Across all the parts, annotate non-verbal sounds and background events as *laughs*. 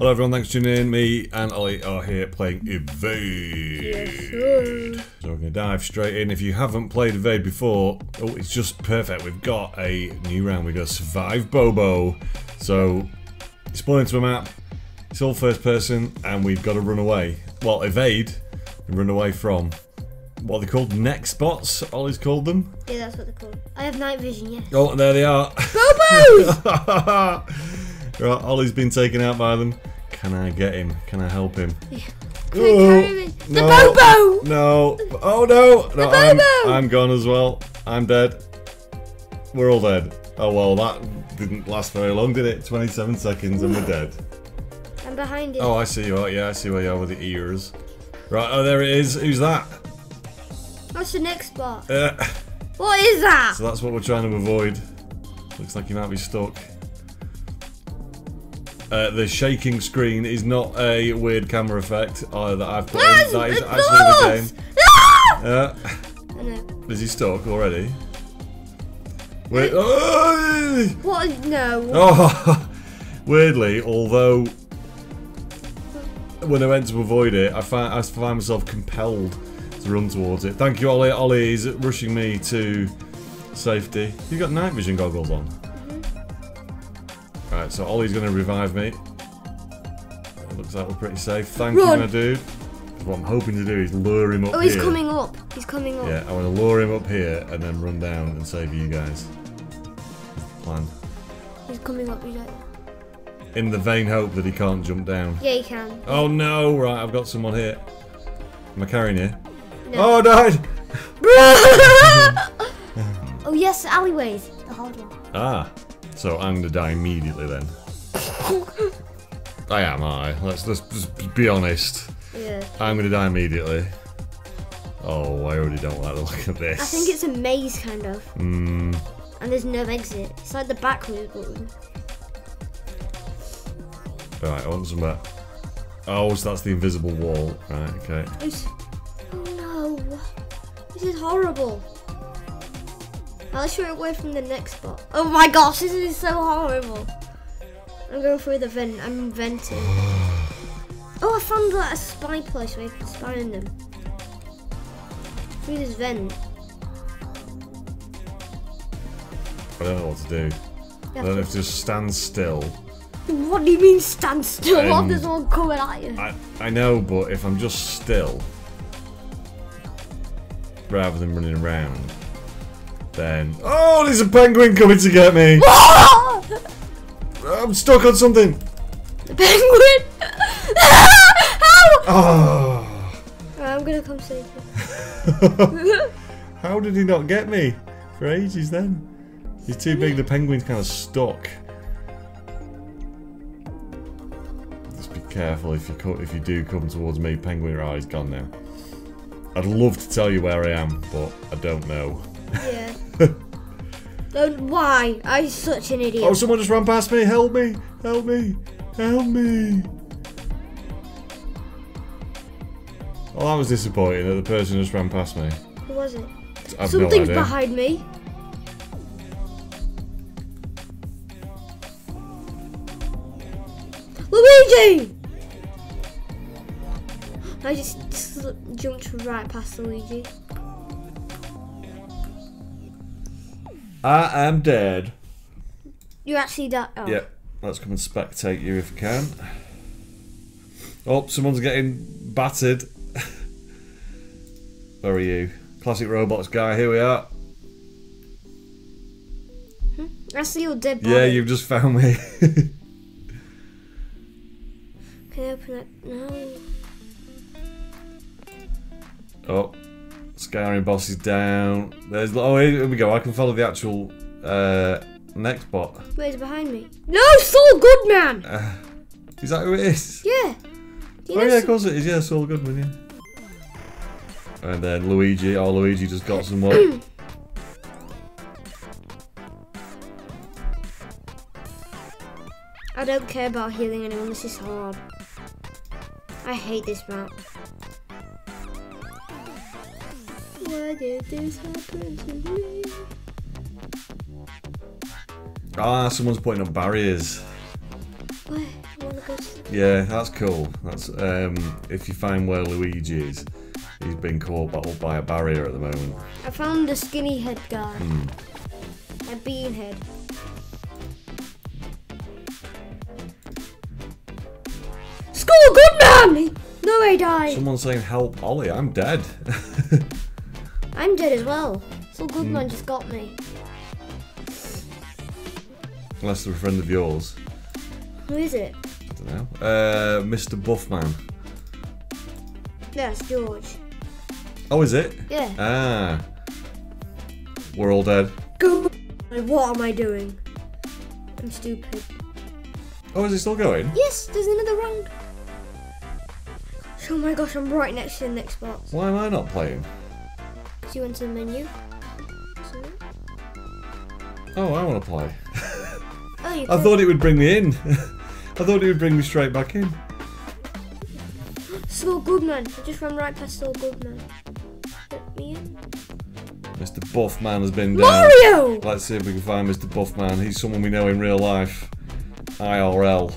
Hello everyone, thanks for tuning in. Me and Ollie are here playing Evade. Yes. So we're going to dive straight in. If you haven't played Evade before, oh, it's just perfect. We've got a new round. We've got Survive Bobo. So, spawn into a map, it's all first person, and we've got to run away. Well, Evade, and run away from, what are they called? Nextbots, Ollie's called them. Yeah, that's what they're called. I have night vision, yes. Oh, there they are. Bobos! *laughs* right, Ollie's been taken out by them. Can I get him? Can I help him? Can I carry me? The no, Bobo! No. Oh no. No, I'm, Bobo! I'm gone as well. I'm dead. We're all dead. Oh well, that didn't last very long, did it? 27 seconds and we're dead. I'm behind you. Oh, I see you are. Yeah, I see where you are with the ears. Right, oh, there it is. Who's that? What's the nextbot? Uh, What is that? so that's what we're trying to avoid. Looks like you might be stuck. Uh, the shaking screen is not a weird camera effect uh, that I've put in. That is actually the game. Ah! Uh, is he stuck already? Wait. Oh! What? No. Oh, *laughs* weirdly, although when I went to avoid it, I find I find myself compelled to run towards it. Thank you, Ollie. Ollie is rushing me to safety. You got night vision goggles on. Right, so Ollie's going to revive me. It looks like we're pretty safe. Thank Run. you, my dude. What I'm hoping to do is lure him up here. Oh, he's here. coming up. He's coming up. Yeah, I want to lure him up here and then run down and save you guys. Plan. He's coming up. He's like, In the vain hope that he can't jump down. yeah, he can. Oh no! Right, I've got someone here. Am I carrying you? No. Oh, I died! *laughs* *laughs* oh, yes, alleyways. The hard one. Ah, so I'm gonna die immediately then. *laughs* I am, I. Let's just, just be honest. Yeah. I'm gonna die immediately. Oh, I already don't like the look of this. I think it's a maze, kind of. Hmm. And there's no exit. It's like the back button. Alright, I want some. uh, Oh, so that's the invisible wall. Right, okay. It's- Oh no. This is horrible. I'll show it away from the nextbot. Oh my gosh, this is so horrible. I'm going through the vent. I'm venting. Oh, I found like a spy place where you can spy on them. Through this vent. I don't know what to do. I don't know if to just stand still. What do you mean stand still? What Um, if there's one coming at you? I, I know, but if I'm just still, rather than running around, then... Oh, there's a penguin coming to get me! *laughs* I'm stuck on something! the penguin! *laughs* How? Oh! Ah. Right, I'm gonna come save you. *laughs* How did he not get me? For ages then. He's too big, the penguin's kind of stuck. Just be careful if you co- if you do come towards me, penguin. Oh, he's gone now. I'd love to tell you where I am, but I don't know. Yeah. *laughs* Don't. Why? I'm such an idiot. Oh, someone just ran past me! Help me! Help me! Help me! Oh, that was disappointing that the person just ran past me. Who was it? I've Something's idea. behind me. Luigi! I just jumped right past Luigi. I am dead. You actually died. Oh. Yep, let's come and spectate you if we can. Oh, someone's getting battered. *laughs* Where are you? Classic Roblox guy, here we are. Hmm, I see your dead body. Yeah, you've just found me. *laughs* Can I open it? No. oh, Skyrim boss is down. There's oh here we go. I can follow the actual uh, next bot. Wait, it's behind me. No, Saul Goodman! Uh, is that who it is? Yeah. Oh know yeah, of course it is. Yeah, Saul Goodman. Yeah. And then Luigi. Oh, Luigi just got some more. *clears throat* I don't care about healing anyone, this is hard. I hate this map. Why did this happen to me? ah, someone's putting up barriers. Where? Wanna go focus. Yeah, that's cool. That's um, if you find where Luigi is, he's been caught up by a barrier at the moment. I found a skinny head guy. Hmm. A bean head. Saul Goodman! No, I died. Someone's saying help Ollie, I'm dead. *laughs* I'm dead as well. Saul Goodman just got me. Unless they're a friend of yours. Who is it? I don't know. Uh, Mr. Buffman. Yes, George. Oh, is it? Yeah. Ah. We're all dead. Go. What am I doing? I'm stupid. Oh, is he still going? Yes, there's another round. Oh my gosh, I'm right next to the nextbots. Why am I not playing? You went to the menu. So- Oh, I want to play. *laughs* Oh, you I thought it would bring me in. *laughs* I thought it would bring me straight back in. Saul Goodman. I just ran right past Saul Goodman. Let me in. Mr. Buffman has been down. Mario! Let's see if we can find Mr. Buffman. He's someone we know in real life. IRL,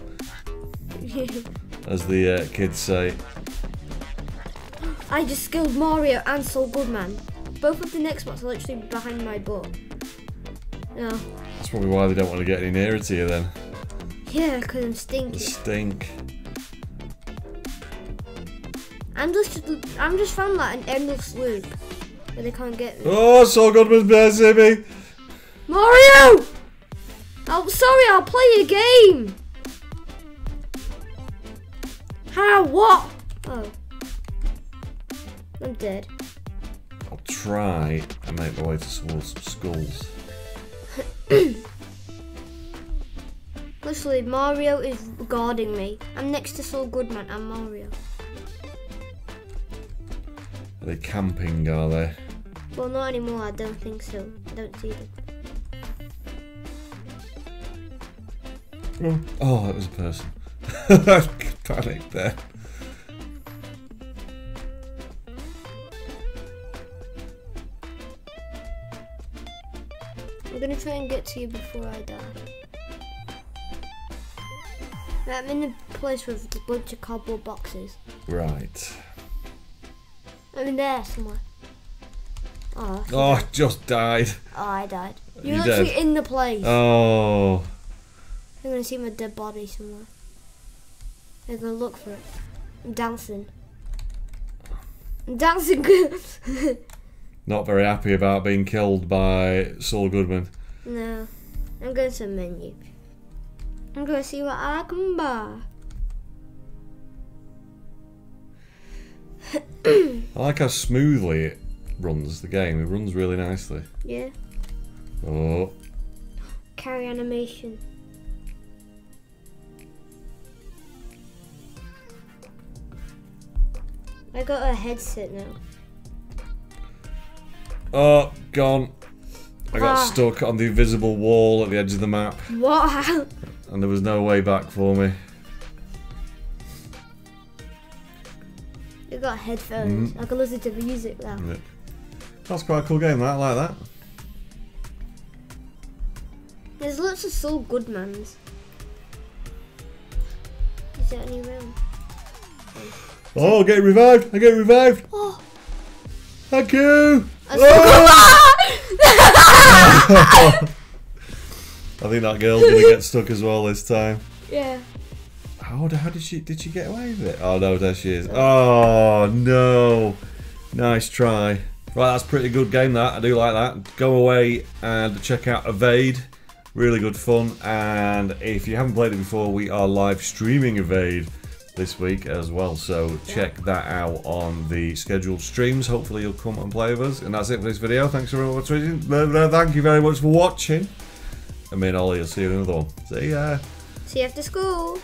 *laughs* as the uh, kids say. I just killed Mario and Saul Goodman. Both of the nextbots are literally behind my butt. No. That's probably why they don't want to get any nearer to you then. Yeah, because I'm The stinky. stink. I'm just, I'm just found like an endless loop where they can't get me. Oh, Saul Goodman's messing me. Mario! Oh, sorry, I'll play a game. How? What? Oh. I'm dead. Try and make my way towards some schools. Literally, *coughs* Mario is guarding me. I'm next to Saul Goodman and Mario. Are they camping, are they? Well, not anymore. I don't think so. I don't see them. Oh, oh that was a person. *laughs* I panicked there. I'm gonna try and get to you before I die. Right, I'm in a place with a bunch of cardboard boxes. Right. I'm in there somewhere. Oh, Oh, I just died. oh I died. You're You literally dead? in the place. Oh. I'm gonna see my dead body somewhere. I'm gonna look for it. I'm dancing. I'm dancing. *laughs* Not very happy about being killed by Saul Goodman. no. I'm going to the menu. I'm gonna see what I can buy. I like how smoothly it runs the game. It runs really nicely. Yeah. Oh. Carry animation. I got a headset now. Oh, gone. I got Ah. stuck on the invisible wall at the edge of the map, What? and there was no way back for me. I got headphones. I can listen to music now. Yeah. That's quite a cool game, that. I like that. There's lots of Saul Goodmans. Is there any room? Oh, I get revived! I get revived! Oh, Thank you! A I think that girl's gonna get stuck as well this time. yeah. How, how did she did she get away with it? Oh no, there she is. Oh no. Nice try. Right, that's a pretty good game that. I do like that. Go away and check out Evade. Really good fun. And if you haven't played it before, we are live streaming Evade this week as well. So check that out on the scheduled streams. Hopefully you'll come and play with us. And that's it for this video. Thanks for watching. Thank you very much for watching. And me and Ollie will see you in another one. See ya. See you after school.